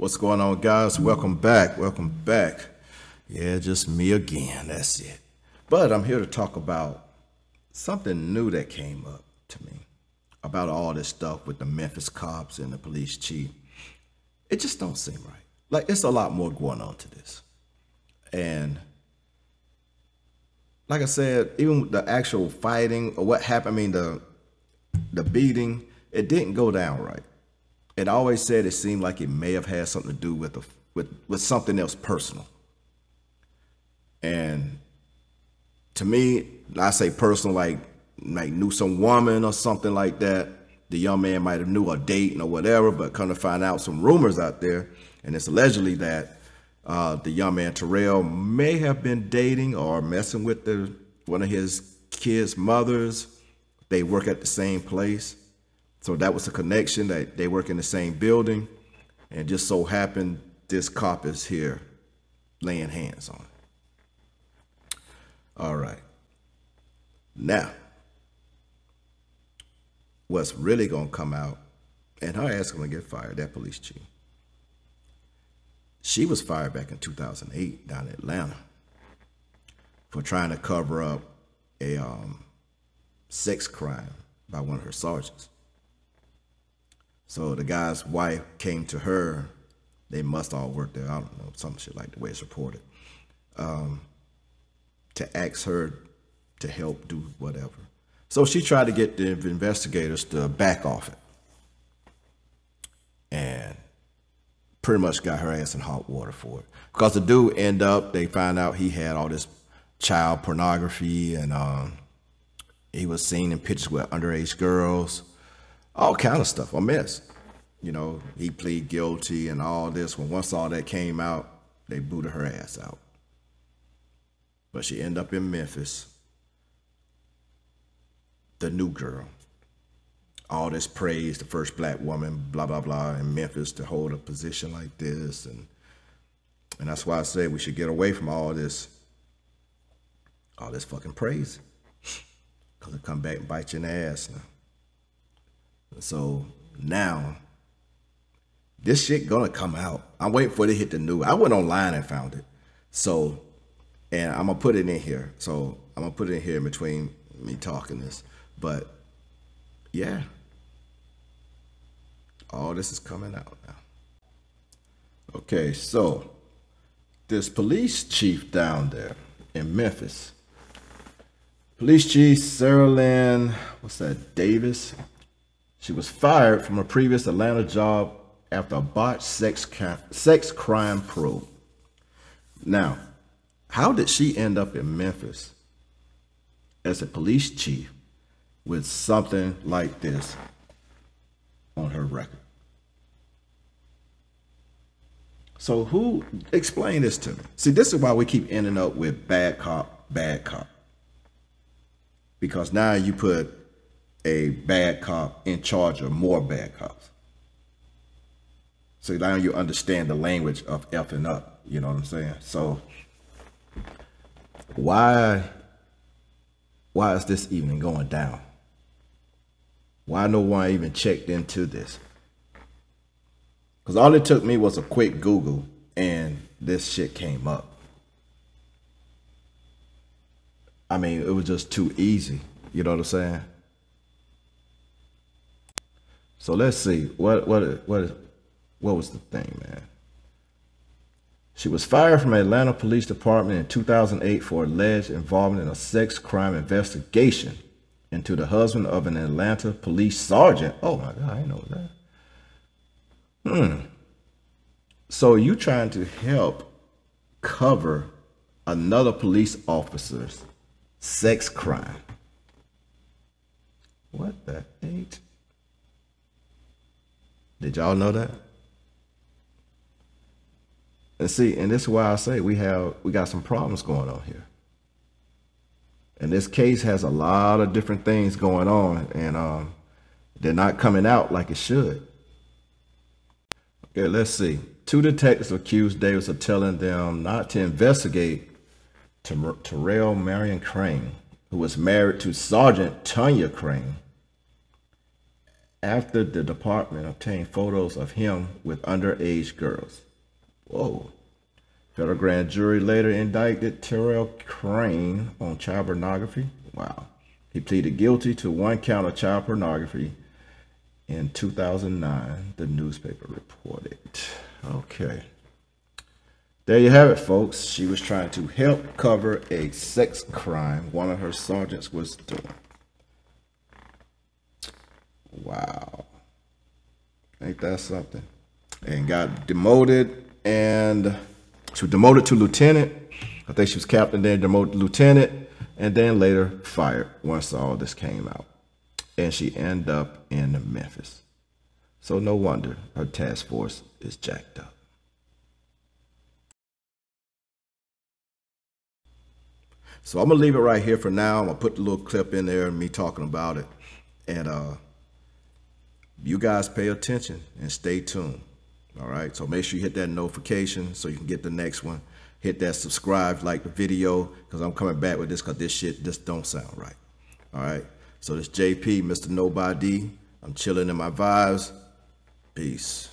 What's going on, guys? Welcome back. Welcome back. Yeah, just me again. That's it. But I'm here to talk about something new that came up to me about all this stuff with the Memphis cops and the police chief. It just don't seem right. Like it's a lot more going on to this. And like I said, even the actual fighting or what happened, I mean the the beating, it didn't go down right it always said it seemed like it may have had something to do with a, with with something else personal. And to me, I say personal, like like knew some woman or something like that. The young man might have knew a date or whatever, but come to find out some rumors out there, and it's allegedly that uh, the young man Terrell may have been dating or messing with the one of his kids' mothers. They work at the same place. So that was a connection that they work in the same building. And just so happened this cop is here laying hands on it. All right. Now, what's really going to come out, and her ass going to get fired, that police chief. She was fired back in 2008 down in Atlanta for trying to cover up a um, sex crime by one of her sergeants. So the guy's wife came to her. They must all work there. I don't know, some shit like the way it's reported. Um, to ask her to help do whatever. So she tried to get the investigators to back off it. And pretty much got her ass in hot water for it. Because the dude end up, they find out he had all this child pornography and um, he was seen in pictures with underage girls all kind of stuff, a mess. You know, he plead guilty and all this. When once all that came out, they booted her ass out. But she ended up in Memphis, the new girl. All this praise, the first black woman, blah, blah, blah, in Memphis to hold a position like this. And and that's why I say we should get away from all this, all this fucking praise. Because it come back and bite you in the ass now. So now this shit gonna come out. I'm waiting for it to hit the news. I went online and found it. So, and I'm gonna put it in here. So I'm gonna put it in here in between me talking this. But yeah, all this is coming out now. Okay, so this police chief down there in Memphis, police chief Cerelyn, what's that, Davis? She was fired from a previous Atlanta job after a botched sex, sex crime probe. Now, how did she end up in Memphis as a police chief with something like this on her record? So who explain this to me? See, this is why we keep ending up with bad cop, bad cop. Because now you put a bad cop in charge of more bad cops. So now you understand the language of effing up. You know what I'm saying? So why why is this even going down? Why no one even checked into this? Because all it took me was a quick Google and this shit came up. I mean, it was just too easy. You know what I'm saying? So let's see what what what what was the thing, man. She was fired from Atlanta Police Department in 2008 for alleged involvement in a sex crime investigation into the husband of an Atlanta police sergeant. Oh my God, I know that. Hmm. So you trying to help cover another police officer's sex crime? What the eight? Did y'all know that? And see, and this is why I say we have we got some problems going on here. And this case has a lot of different things going on, and um, they're not coming out like it should. Okay, let's see. Two detectives accused Davis of telling them not to investigate Terrell Marion Crane, who was married to Sergeant Tanya Crane, after the department obtained photos of him with underage girls. Whoa. Federal grand jury later indicted Terrell Crane on child pornography. Wow. He pleaded guilty to one count of child pornography in 2009, the newspaper reported. Okay. There you have it, folks. She was trying to help cover a sex crime one of her sergeants was doing. Wow. Ain't that something? And got demoted and she was demoted to lieutenant. I think she was captain then demoted to lieutenant and then later fired once all this came out. And she ended up in Memphis. So no wonder her task force is jacked up. So I'm gonna leave it right here for now. I'm gonna put the little clip in there and me talking about it. And uh you guys pay attention and stay tuned. All right. So make sure you hit that notification so you can get the next one. Hit that subscribe, like the video, because I'm coming back with this because this shit just don't sound right. All right. So this JP, Mr. Nobody. I'm chilling in my vibes. Peace.